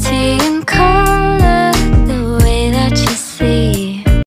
See.